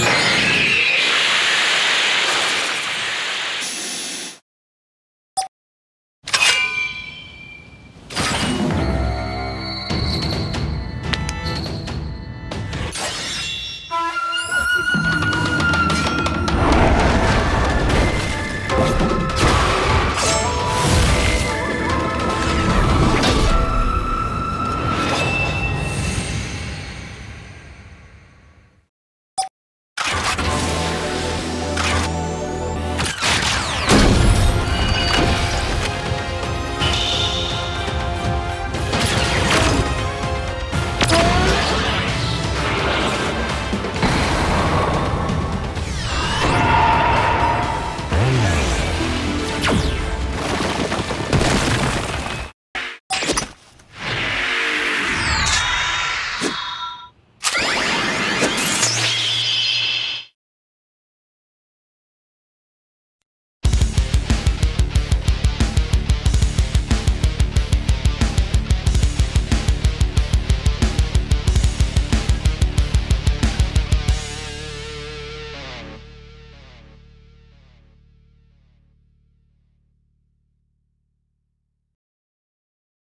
Yeah.